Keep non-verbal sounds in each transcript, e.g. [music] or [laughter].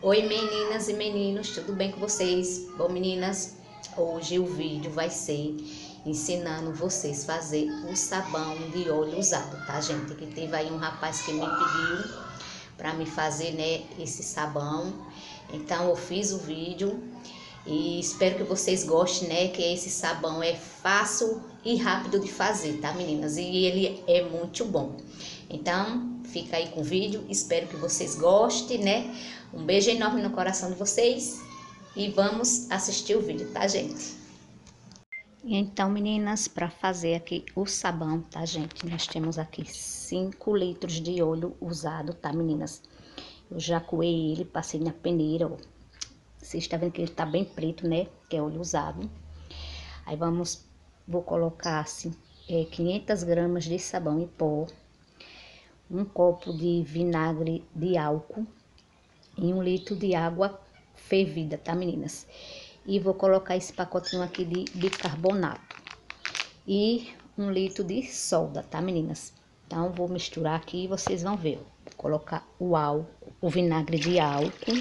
Oi meninas e meninos, tudo bem com vocês? Bom meninas, hoje o vídeo vai ser ensinando vocês fazer o sabão de óleo usado, tá gente? Que teve aí um rapaz que me pediu para me fazer, né, esse sabão. Então eu fiz o vídeo e espero que vocês gostem, né, que esse sabão é fácil e rápido de fazer, tá meninas? E ele é muito bom. Então, fica aí com o vídeo, espero que vocês gostem, né? Um beijo enorme no coração de vocês e vamos assistir o vídeo, tá, gente? Então, meninas, para fazer aqui o sabão, tá, gente? Nós temos aqui 5 litros de óleo usado, tá, meninas? Eu já coei ele, passei na peneira, ó. Vocês estão vendo que ele tá bem preto, né? Que é óleo usado. Aí vamos, vou colocar assim, é, 500 gramas de sabão em pó, um copo de vinagre de álcool e um litro de água fervida, tá, meninas? E vou colocar esse pacotinho aqui de bicarbonato e um litro de solda, tá, meninas? Então, vou misturar aqui e vocês vão ver. Vou colocar o álcool, o vinagre de álcool,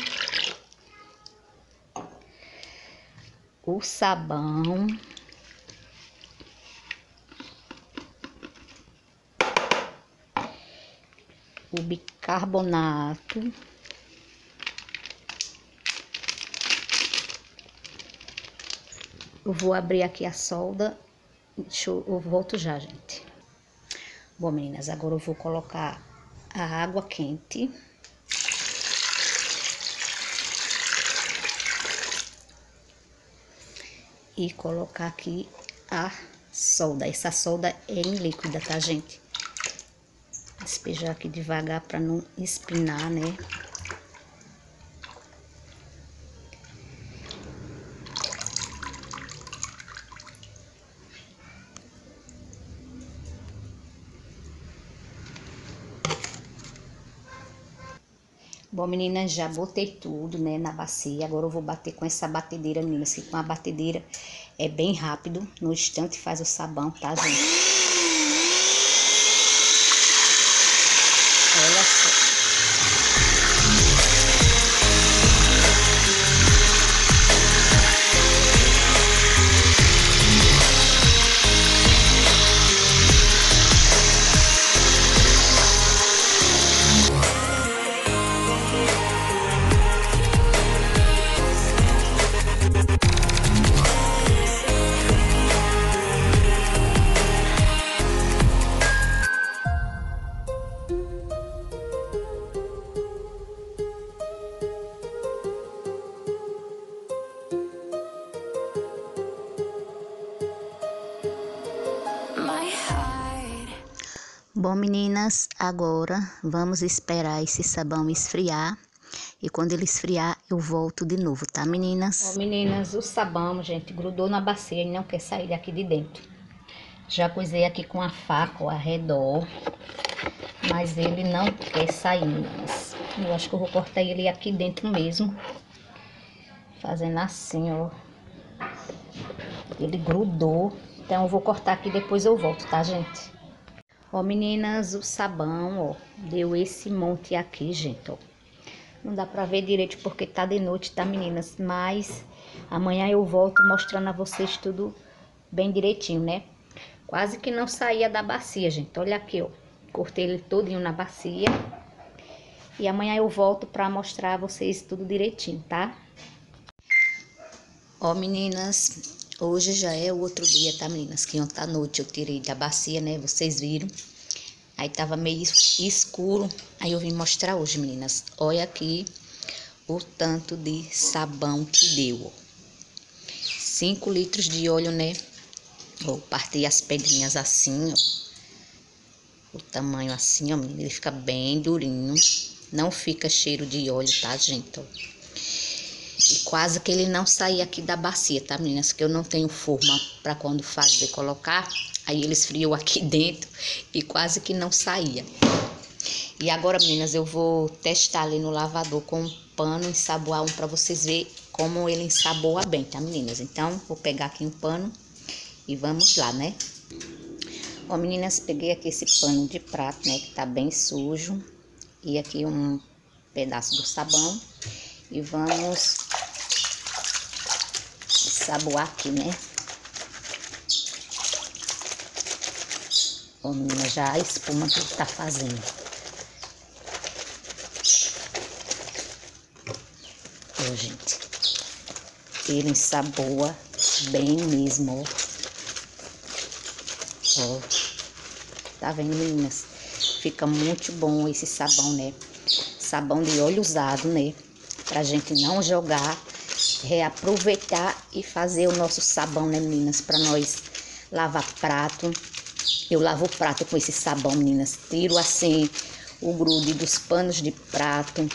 o sabão o bicarbonato. Eu vou abrir aqui a solda. Deixa eu, eu volto já, gente. Bom, meninas, agora eu vou colocar a água quente. E colocar aqui a solda. Essa solda é em líquida, tá, gente? Despejar aqui devagar para não espinar, né? Bom, meninas, já botei tudo, né, na bacia. Agora eu vou bater com essa batedeira, meninas, que com a batedeira é bem rápido. No instante faz o sabão, tá, gente? Bom, meninas, agora vamos esperar esse sabão esfriar. E quando ele esfriar, eu volto de novo, tá, meninas? Meninas, o sabão, gente, grudou na bacia e não quer sair daqui de dentro. Já coisei aqui com a faca ao redor, mas ele não quer sair, meninas. Eu acho que eu vou cortar ele aqui dentro mesmo. Fazendo assim, ó. Ele grudou. Então, eu vou cortar aqui, depois eu volto, tá, gente? Ó, meninas, o sabão, ó, deu esse monte aqui, gente, ó. Não dá pra ver direito porque tá de noite, tá, meninas? Mas amanhã eu volto mostrando a vocês tudo bem direitinho, né? Quase que não saía da bacia, gente. Olha aqui, ó. Cortei ele todinho na bacia. E amanhã eu volto pra mostrar a vocês tudo direitinho, tá? Ó, meninas, Hoje já é o outro dia, tá, meninas? Que ontem à noite eu tirei da bacia, né? Vocês viram. Aí tava meio escuro. Aí eu vim mostrar hoje, meninas. Olha aqui o tanto de sabão que deu, ó. 5 litros de óleo, né? Vou partir as pedrinhas assim, ó. O tamanho assim, ó, menina. Ele fica bem durinho. Não fica cheiro de óleo, tá, gente? Ó. Quase que ele não saía aqui da bacia, tá, meninas? Que eu não tenho forma para quando fazer colocar. Aí ele esfriou aqui [laughs] dentro e quase que não saía. E agora, meninas, eu vou testar ali no lavador com um pano, ensaboar um para vocês verem como ele ensaboa bem, tá, meninas? Então, vou pegar aqui um pano e vamos lá, né? Ó, meninas, peguei aqui esse pano de prato, né, que tá bem sujo. E aqui um pedaço do sabão. E vamos saboar aqui, né? Ó, menina, já a espuma que tá fazendo. Ó, gente. Ele ensaboa bem mesmo, ó. Ó. Tá vendo, meninas? Fica muito bom esse sabão, né? Sabão de óleo usado, né? Pra gente não jogar, reaproveitar e fazer o nosso sabão, né, meninas? Pra nós lavar prato. Eu lavo o prato com esse sabão, meninas. Tiro assim o grude dos panos de prato.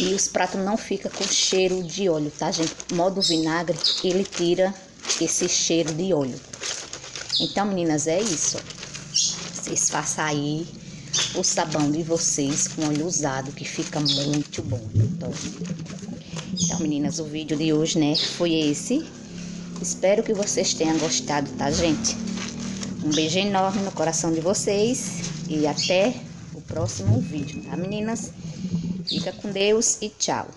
E os pratos não ficam com cheiro de óleo, tá, gente? Modo vinagre, ele tira esse cheiro de óleo. Então, meninas, é isso. Vocês façam aí o sabão de vocês com óleo usado, que fica muito bom. Então, então, meninas, o vídeo de hoje, né, foi esse. Espero que vocês tenham gostado, tá, gente? Um beijo enorme no coração de vocês e até o próximo vídeo, tá, meninas? Fica com Deus e tchau.